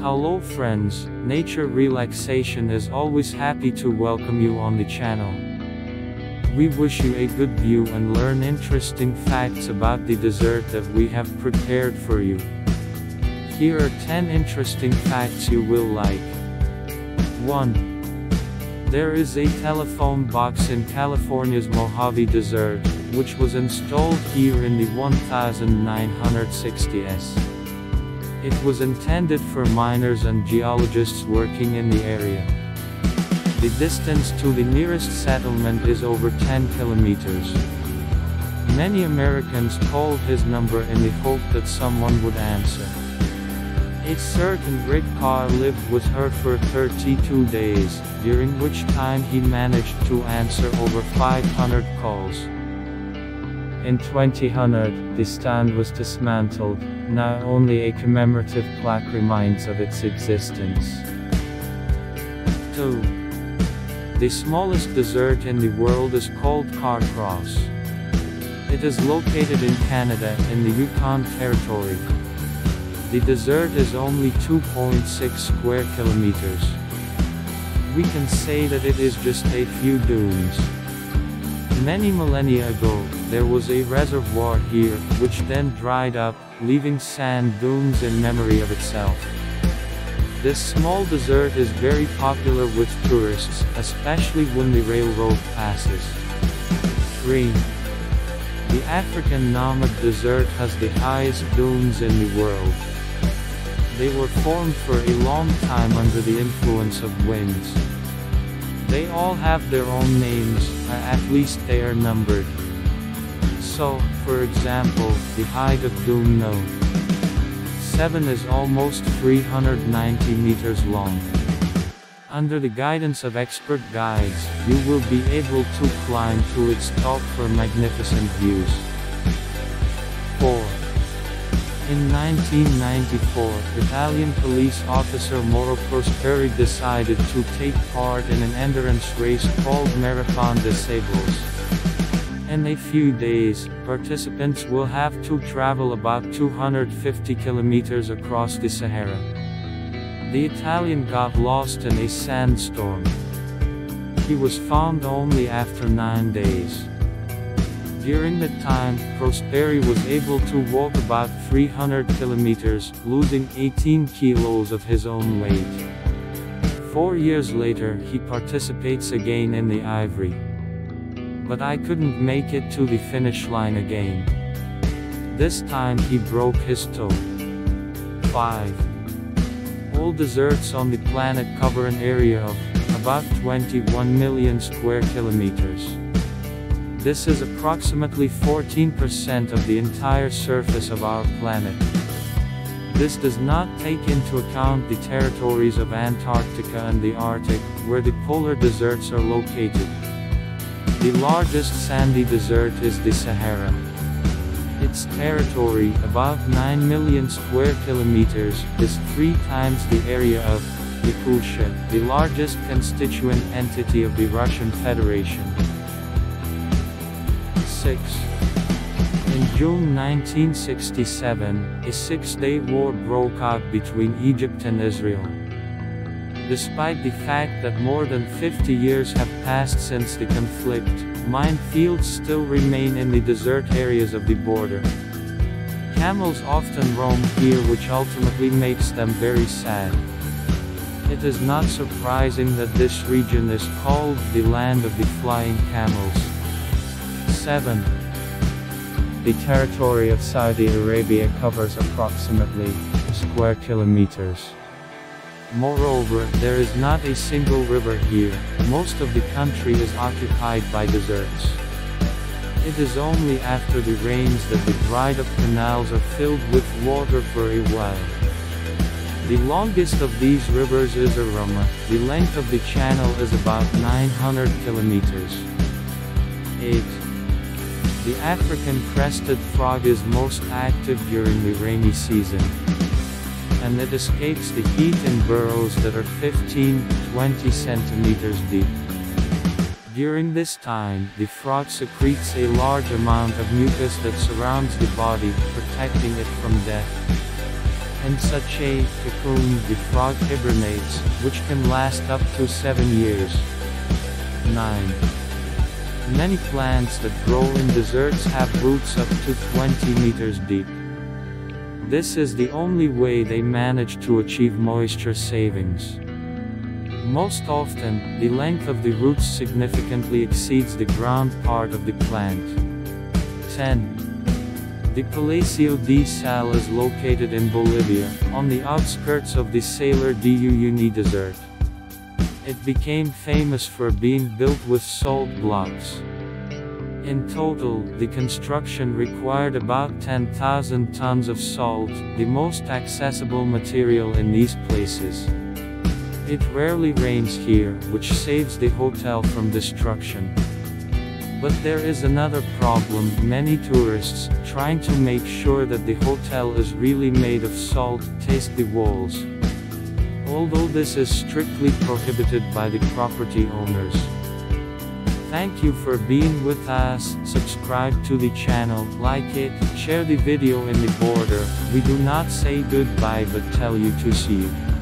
Hello friends, Nature Relaxation is always happy to welcome you on the channel. We wish you a good view and learn interesting facts about the dessert that we have prepared for you. Here are 10 interesting facts you will like. 1. There is a telephone box in California's Mojave Desert, which was installed here in the 1960s. It was intended for miners and geologists working in the area. The distance to the nearest settlement is over 10 kilometers. Many Americans called his number in the hope that someone would answer. A certain Rikk Karr lived with her for 32 days, during which time he managed to answer over 500 calls. In 2000, the stand was dismantled, now only a commemorative plaque reminds of its existence. 2. The smallest desert in the world is called Carcross. It is located in Canada in the Yukon Territory. The desert is only 2.6 square kilometers. We can say that it is just a few dunes. Many millennia ago, there was a reservoir here, which then dried up, leaving sand dunes in memory of itself. This small desert is very popular with tourists, especially when the railroad passes. 3. The African Namib Desert has the highest dunes in the world. They were formed for a long time under the influence of winds. They all have their own names, or at least they are numbered. So, for example, the height of dune No. 7 is almost 390 meters long. Under the guidance of expert guides, you will be able to climb to its top for magnificent views. 4. In 1994, Italian police officer Mauro Prosperi decided to take part in an endurance race called Marathon des Sables. In a few days, participants will have to travel about 250 kilometers across the Sahara. The Italian got lost in a sandstorm. He was found only after nine days. During that time, Prosperi was able to walk about 300 kilometers, losing 18 kilos of his own weight. Four years later, he participates again in the Ivory. But I couldn't make it to the finish line again. This time he broke his toe. 5. All deserts on the planet cover an area of about 21 million square kilometers. This is approximately 14% of the entire surface of our planet. This does not take into account the territories of Antarctica and the Arctic, where the polar deserts are located. The largest sandy desert is the Sahara. Its territory, about 9 million square kilometers, is three times the area of Yakutia, the largest constituent entity of the Russian Federation. 6. In June 1967, a six-day war broke out between Egypt and Israel. Despite the fact that more than 50 years have passed since the conflict, minefields still remain in the desert areas of the border. Camels often roam here which ultimately makes them very sad. It is not surprising that this region is called the land of the flying camels. 7. The territory of Saudi Arabia covers approximately square kilometers. Moreover, there is not a single river here, most of the country is occupied by deserts. It is only after the rains that the dried up canals are filled with water for a while. The longest of these rivers is Arama, the length of the channel is about 900 kilometers. 8. The African crested frog is most active during the rainy season. And it escapes the heat in burrows that are 15-20 centimeters deep. During this time, the frog secretes a large amount of mucus that surrounds the body, protecting it from death. In such a cocoon the frog hibernates, which can last up to 7 years. 9. Many plants that grow in deserts have roots up to 20 meters deep. This is the only way they manage to achieve moisture savings. Most often, the length of the roots significantly exceeds the ground part of the plant. 10. The Palacio de Sal is located in Bolivia, on the outskirts of the Salar de Uyuni Desert. It became famous for being built with salt blocks. In total, the construction required about 10,000 tons of salt, the most accessible material in these places. It rarely rains here, which saves the hotel from destruction. But there is another problem, many tourists, trying to make sure that the hotel is really made of salt, taste the walls. Although this is strictly prohibited by the property owners. Thank you for being with us, subscribe to the channel, like it, share the video in the border, we do not say goodbye but tell you to see you.